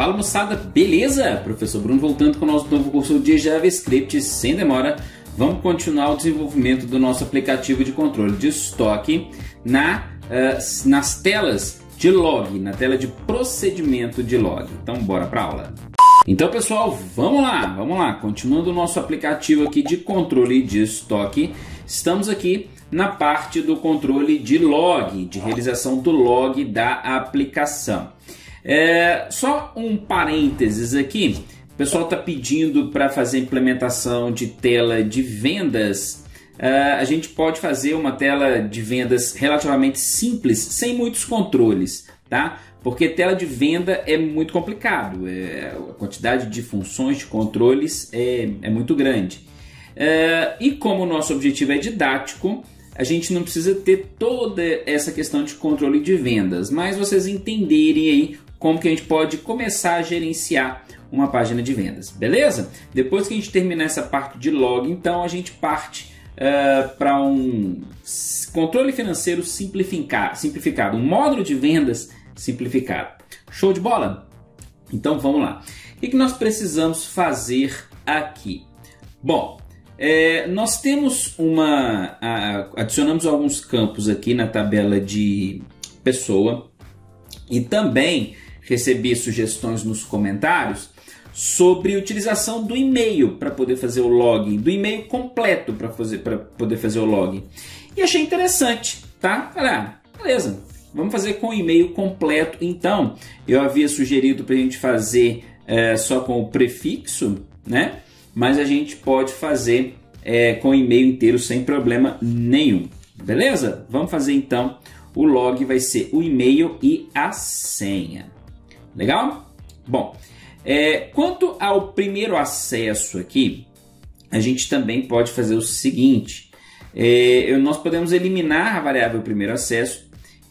Fala moçada, beleza? Professor Bruno voltando com o nosso novo curso de JavaScript sem demora. Vamos continuar o desenvolvimento do nosso aplicativo de controle de estoque na, uh, nas telas de log, na tela de procedimento de log. Então bora para aula. Então pessoal, vamos lá, vamos lá. Continuando o nosso aplicativo aqui de controle de estoque, estamos aqui na parte do controle de log, de realização do log da aplicação. É, só um parênteses aqui. O pessoal está pedindo para fazer implementação de tela de vendas. Uh, a gente pode fazer uma tela de vendas relativamente simples, sem muitos controles, tá? Porque tela de venda é muito complicado, é, a quantidade de funções, de controles é, é muito grande. Uh, e como o nosso objetivo é didático, a gente não precisa ter toda essa questão de controle de vendas, mas vocês entenderem aí como que a gente pode começar a gerenciar uma página de vendas, beleza? Depois que a gente terminar essa parte de log, então a gente parte uh, para um controle financeiro simplificado, simplificado, um módulo de vendas simplificado. Show de bola? Então vamos lá. O que nós precisamos fazer aqui? Bom, é, nós temos uma. adicionamos alguns campos aqui na tabela de pessoa e também recebi sugestões nos comentários sobre utilização do e-mail para poder fazer o login, do e-mail completo para fazer para poder fazer o login. E achei interessante, tá? Falei, ah, beleza, vamos fazer com o e-mail completo. Então, eu havia sugerido para a gente fazer é, só com o prefixo, né? Mas a gente pode fazer é, com e-mail inteiro sem problema nenhum. Beleza? Vamos fazer então. O log vai ser o e-mail e a senha. Legal? Bom, é, quanto ao primeiro acesso aqui, a gente também pode fazer o seguinte: é, nós podemos eliminar a variável primeiro acesso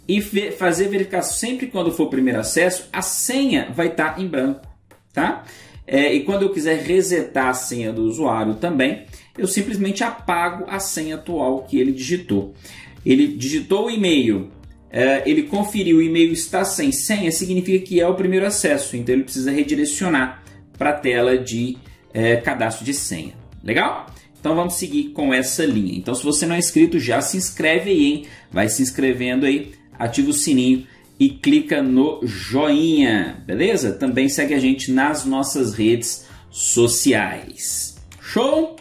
e fazer verificação sempre quando for primeiro acesso, a senha vai estar tá em branco, tá? É, e quando eu quiser resetar a senha do usuário também, eu simplesmente apago a senha atual que ele digitou. Ele digitou o e-mail é, ele conferiu o e-mail está sem senha, significa que é o primeiro acesso, então ele precisa redirecionar para a tela de é, cadastro de senha. Legal? Então vamos seguir com essa linha. Então se você não é inscrito, já se inscreve aí, hein? Vai se inscrevendo aí, ativa o sininho e clica no joinha, beleza? Também segue a gente nas nossas redes sociais. Show?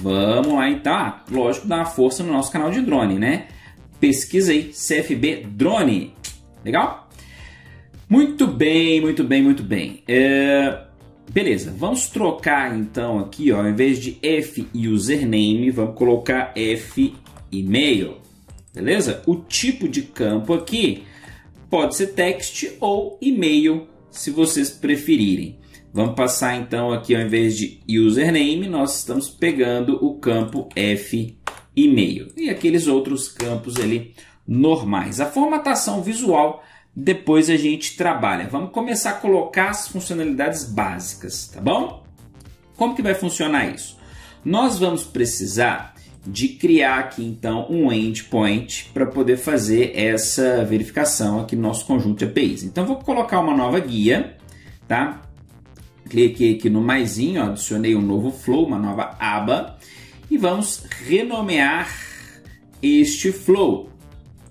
Vamos lá então. Ah, lógico, dá uma força no nosso canal de drone, né? pesquisa aí, CFB Drone. Legal? Muito bem, muito bem, muito bem. É... Beleza, vamos trocar então aqui, ó, ao invés de F username, vamos colocar F e-mail. Beleza? O tipo de campo aqui pode ser text ou e-mail, se vocês preferirem. Vamos passar então aqui ao invés de username, nós estamos pegando o campo F e-mail e aqueles outros campos ali normais. A formatação visual depois a gente trabalha. Vamos começar a colocar as funcionalidades básicas, tá bom? Como que vai funcionar isso? Nós vamos precisar de criar aqui então um endpoint para poder fazer essa verificação aqui no nosso conjunto de APIs. Então vou colocar uma nova guia, tá? Cliquei aqui no maisinho, adicionei um novo flow, uma nova aba e vamos renomear este flow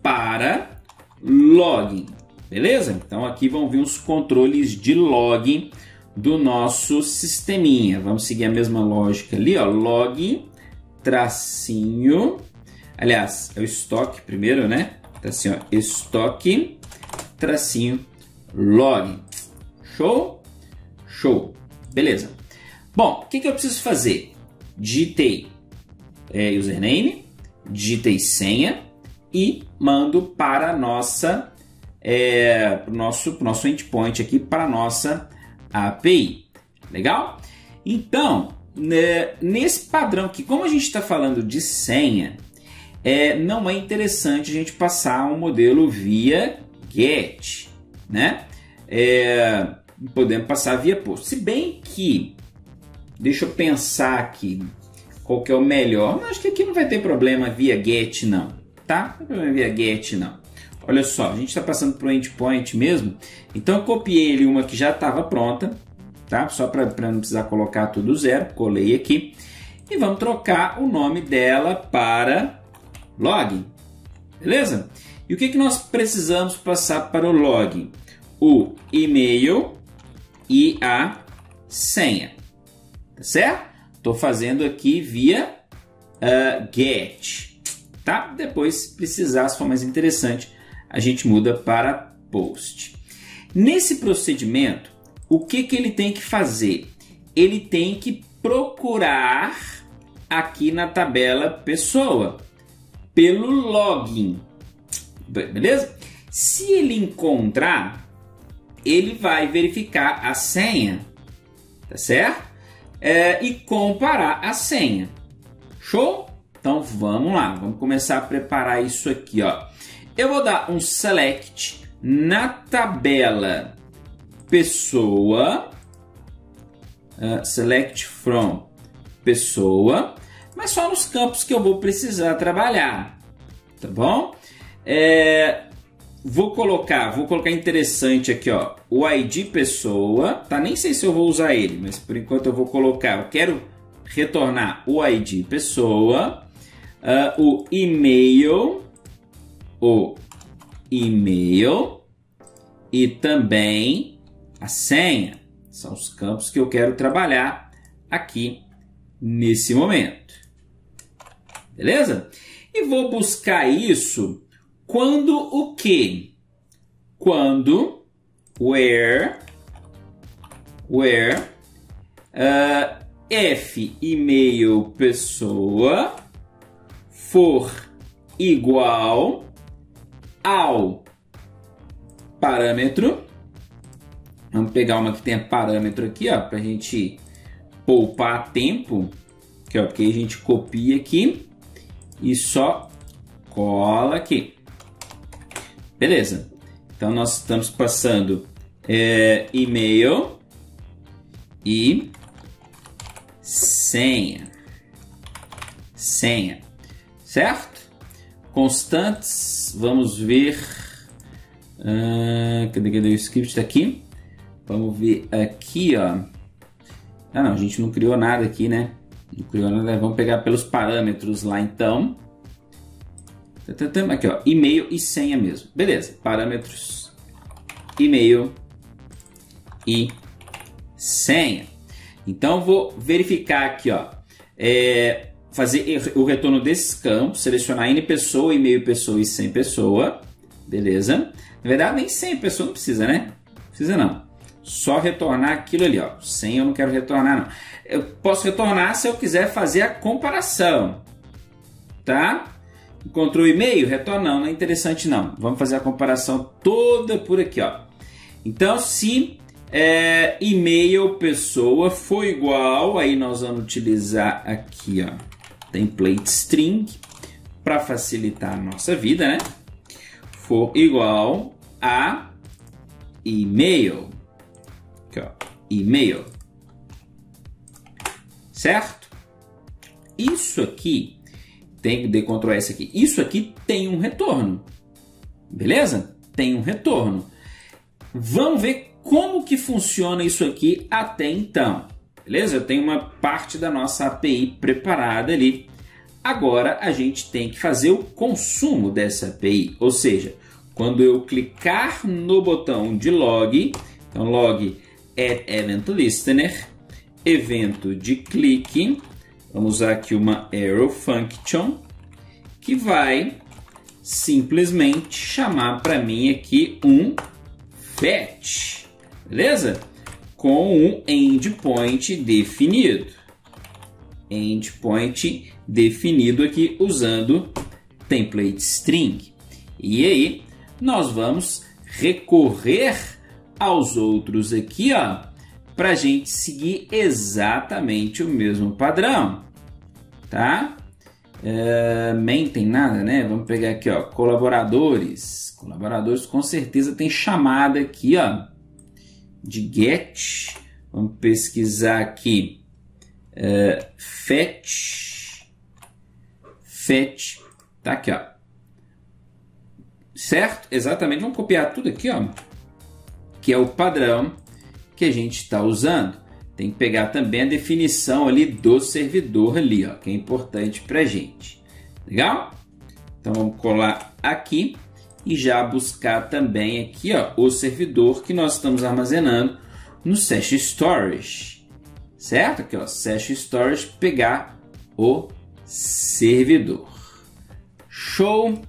para login, beleza? Então aqui vão vir os controles de login do nosso sisteminha. Vamos seguir a mesma lógica ali, ó, log tracinho, aliás, é o estoque primeiro, né? Tá assim, ó, estoque tracinho login. Show? Show. Beleza. Bom, o que, que eu preciso fazer? Digitei é, username, digitei senha e mando para a nossa é, pro nosso, nosso endpoint aqui para a nossa API. Legal? Então, né, nesse padrão que, como a gente está falando de senha, é, não é interessante a gente passar um modelo via GET, né? É, podemos passar via POST. Se bem que, deixa eu pensar aqui, qual que é o melhor. Mas acho que aqui não vai ter problema via get não, tá? Não tem problema via get não. olha só, a gente está passando para o endpoint mesmo, então eu copiei ele uma que já estava pronta, tá? Só para não precisar colocar tudo zero, colei aqui e vamos trocar o nome dela para login, beleza? E o que, que nós precisamos passar para o login? O e-mail e a senha, tá certo? Estou fazendo aqui via uh, get, tá? Depois, se precisar, se for mais interessante, a gente muda para post. Nesse procedimento, o que, que ele tem que fazer? Ele tem que procurar aqui na tabela pessoa pelo login, beleza? Se ele encontrar, ele vai verificar a senha, tá certo? é, e comparar a senha. Show? Então vamos lá, vamos começar a preparar isso aqui. Ó. Eu vou dar um select na tabela pessoa, uh, select from pessoa, mas só nos campos que eu vou precisar trabalhar, tá bom? É, Vou colocar, vou colocar interessante aqui, ó, o ID pessoa, tá? Nem sei se eu vou usar ele, mas por enquanto eu vou colocar, eu quero retornar o ID pessoa, uh, o e-mail, o e-mail e também a senha. São os campos que eu quero trabalhar aqui nesse momento. Beleza? E vou buscar isso quando o que? Quando where where uh, f e-mail pessoa for igual ao parâmetro. Vamos pegar uma que tenha parâmetro aqui, ó, para a gente poupar tempo, que ó, porque a gente copia aqui e só cola aqui. Beleza. Então nós estamos passando é, e-mail e senha. Senha. Certo? Constantes, vamos ver. Uh, cadê, cadê o script? Está aqui. Vamos ver aqui, ó. Ah, não, a gente não criou nada aqui, né? Não criou nada. Vamos pegar pelos parâmetros lá então. Aqui, ó, e-mail e senha mesmo. Beleza, parâmetros, e-mail e senha. Então, vou verificar aqui, ó, é, fazer o retorno desses campos, selecionar N pessoa, e-mail pessoa e 100 pessoa. Beleza. Na verdade, nem 100 pessoa não precisa, né? Precisa não. Só retornar aquilo ali, ó. 100 eu não quero retornar, não. Eu posso retornar se eu quiser fazer a comparação, tá? Encontrou o e-mail? Retorna não, não é interessante não. Vamos fazer a comparação toda por aqui, ó. Então, se é, e-mail pessoa for igual, aí nós vamos utilizar aqui, ó, template string para facilitar a nossa vida, né? For igual a e-mail. Aqui, ó, e-mail. Certo? Isso aqui tem D Ctrl S aqui. Isso aqui tem um retorno. Beleza? Tem um retorno. Vamos ver como que funciona isso aqui até então. Beleza? Eu tenho uma parte da nossa API preparada ali. Agora a gente tem que fazer o consumo dessa API, ou seja, quando eu clicar no botão de log, então log add event listener, evento de clique, Vamos usar aqui uma arrow function que vai simplesmente chamar para mim aqui um fetch, beleza? Com um endpoint definido. Endpoint definido aqui usando template string. E aí nós vamos recorrer aos outros aqui, ó, para gente seguir exatamente o mesmo padrão, tá? É, main tem nada, né? Vamos pegar aqui, ó, colaboradores. Colaboradores com certeza tem chamada aqui, ó, de get. Vamos pesquisar aqui, é, fetch, fetch, tá aqui, ó. certo? Exatamente, vamos copiar tudo aqui, ó, que é o padrão que a gente está usando. Tem que pegar também a definição ali do servidor ali, ó, que é importante para gente. Legal? Então vamos colar aqui e já buscar também aqui ó, o servidor que nós estamos armazenando no Session Storage. Certo? Aqui ó, Session Storage, pegar o servidor. Show!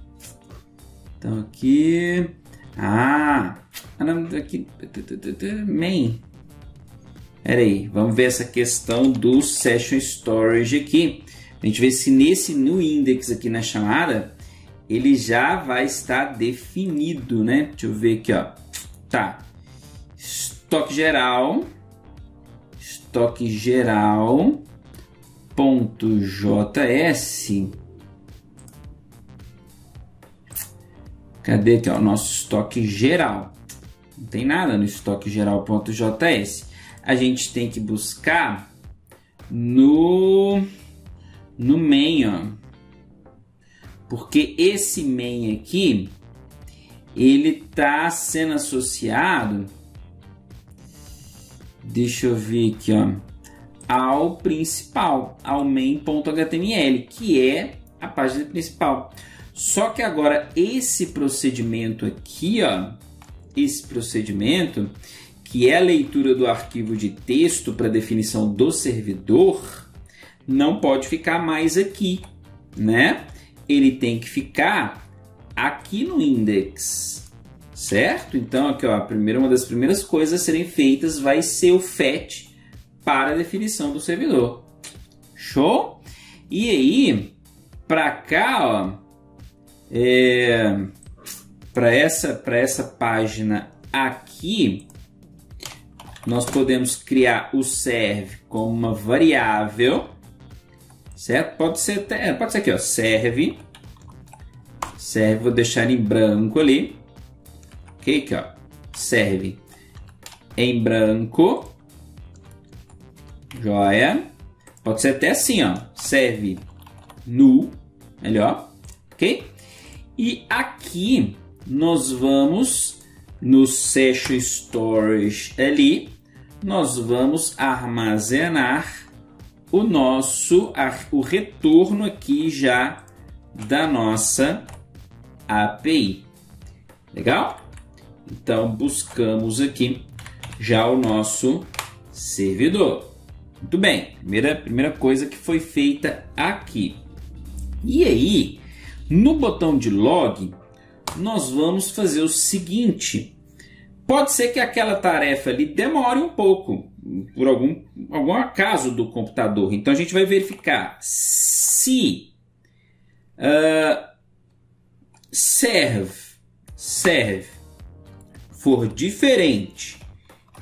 Então aqui... Ah! Aqui... Main. Pera aí, vamos ver essa questão do Session Storage aqui. A gente vê se nesse new index aqui na chamada ele já vai estar definido, né? Deixa eu ver aqui, ó. Tá. Estoque geral. Estoque geral. Ponto JS. Cadê aqui, ó, nosso estoque geral? Não tem nada no estoque geral.js. A gente tem que buscar no no main, ó porque esse main aqui ele está sendo associado deixa eu ver aqui ó ao principal ao main.html que é a página principal só que agora esse procedimento aqui ó esse procedimento que é a leitura do arquivo de texto para definição do servidor não pode ficar mais aqui né ele tem que ficar aqui no index, certo? Então aqui ó, a primeira uma das primeiras coisas a serem feitas vai ser o fetch para a definição do servidor. Show? E aí, para cá, ó, é, para essa essa página aqui, nós podemos criar o serve como uma variável certo? Pode ser até, é, pode ser aqui, ó, serve, serve, vou deixar em branco ali, ok, aqui, ó, serve em branco, joia, pode ser até assim, ó, serve nu, melhor, ok? E aqui nós vamos no session storage ali, nós vamos armazenar o nosso o retorno aqui já da nossa API. Legal? Então buscamos aqui já o nosso servidor. Muito bem, primeira, primeira coisa que foi feita aqui. E aí, no botão de log, nós vamos fazer o seguinte: pode ser que aquela tarefa ali demore um pouco, por algum, algum acaso do computador. Então a gente vai verificar se uh, serve, serve for diferente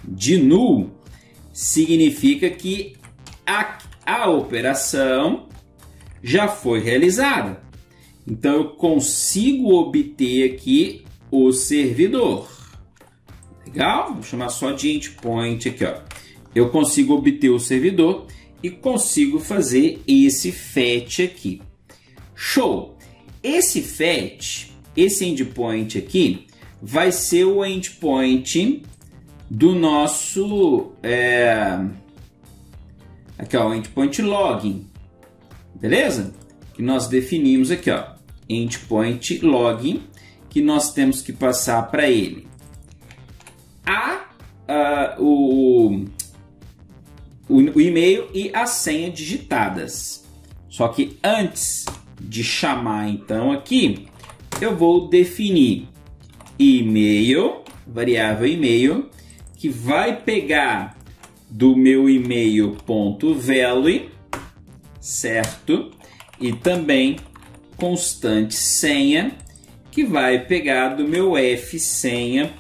de null, significa que a, a operação já foi realizada. Então eu consigo obter aqui o servidor. Legal? Vou chamar só de endpoint aqui, ó eu consigo obter o servidor e consigo fazer esse fetch aqui. Show! Esse fetch, esse endpoint aqui, vai ser o endpoint do nosso é, aqui ó, o endpoint login, beleza? Que nós definimos aqui ó, endpoint login, que nós temos que passar para ele a, a o o, e-mail e a senha digitadas. Só que antes de chamar então aqui, eu vou definir e-mail, variável e-mail, que vai pegar do meu e-mail.value, certo? E também constante senha, que vai pegar do meu fsenha.value.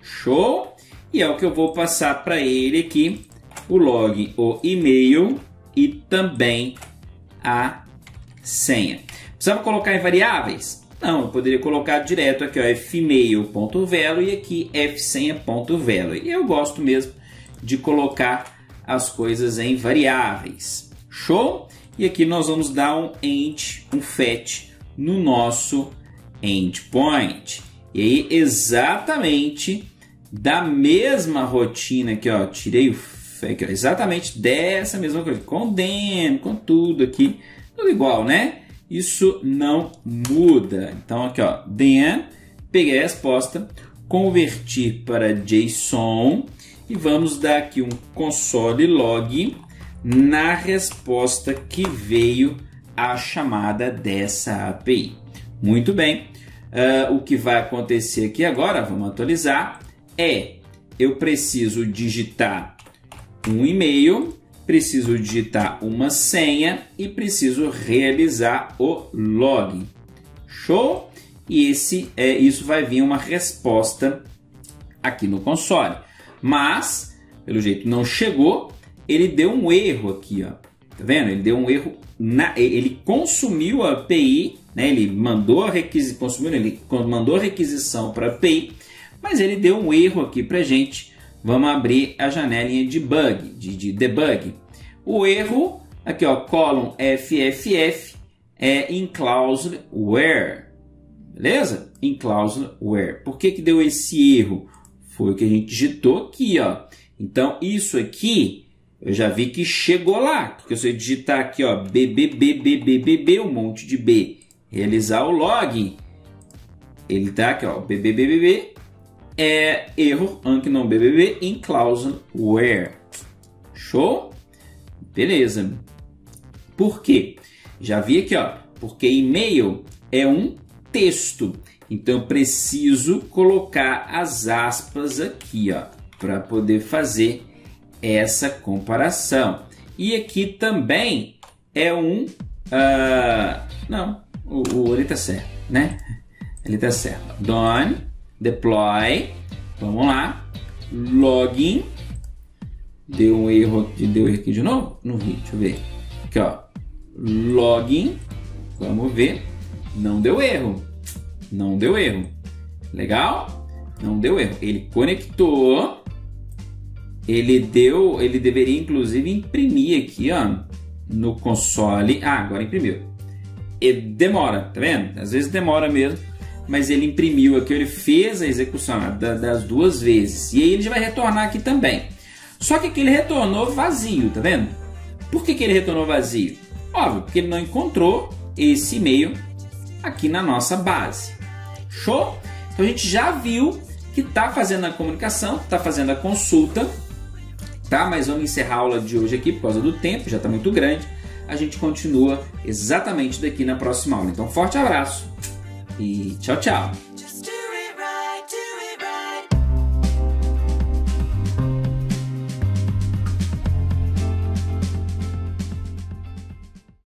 Show? e é o que eu vou passar para ele aqui, o log, o e-mail e também a senha. Precisava colocar em variáveis? Não, eu poderia colocar direto aqui, ó, fmail.velo e aqui fsenha.velo. E eu gosto mesmo de colocar as coisas em variáveis. Show? E aqui nós vamos dar um int, um fetch no nosso endpoint. E aí, exatamente da mesma rotina aqui, ó, tirei o fake, ó, exatamente dessa mesma coisa, com den, com tudo aqui, tudo igual, né? Isso não muda. Então aqui, ó, then, peguei a resposta, convertir para JSON e vamos dar aqui um console log na resposta que veio a chamada dessa API. Muito bem. Uh, o que vai acontecer aqui agora, vamos atualizar, é eu preciso digitar um e-mail, preciso digitar uma senha e preciso realizar o login. Show? E esse é isso vai vir uma resposta aqui no console. Mas, pelo jeito não chegou, ele deu um erro aqui, ó. Tá vendo? Ele deu um erro na ele consumiu a API, né? Ele mandou a requisição, consumiu, ele mandou a requisição para a API mas ele deu um erro aqui para gente. Vamos abrir a janelinha de bug, de, de debug. O erro, aqui ó, column FFF é in clause where, beleza? In clause where. Por que que deu esse erro? Foi o que a gente digitou aqui, ó. Então isso aqui eu já vi que chegou lá, porque se eu digitar aqui, ó, BBBBBB, um monte de B, realizar o login, ele tá aqui, ó, BBBBB, é erro unknown BBB in clause where. Show? Beleza. Por quê? Já vi aqui, ó, porque e-mail é um texto. Então eu preciso colocar as aspas aqui, ó, para poder fazer essa comparação. E aqui também é um uh, não, o, o ele tá certo, né? Ele tá certo. Done deploy, vamos lá, login, deu um erro, deu erro aqui de novo? No rio, deixa eu ver, aqui ó, login, vamos ver, não deu erro, não deu erro, legal? Não deu erro, ele conectou, ele deu, ele deveria inclusive imprimir aqui, ó, no console, ah, agora imprimiu, e demora, tá vendo? Às vezes demora mesmo, mas ele imprimiu aqui, ele fez a execução das duas vezes. E aí ele já vai retornar aqui também. Só que aqui ele retornou vazio, tá vendo? Por que, que ele retornou vazio? Óbvio, porque ele não encontrou esse e-mail aqui na nossa base. Show? Então a gente já viu que está fazendo a comunicação, está fazendo a consulta, tá? Mas vamos encerrar a aula de hoje aqui por causa do tempo, já está muito grande. A gente continua exatamente daqui na próxima aula. Então, forte abraço! e tchau, tchau!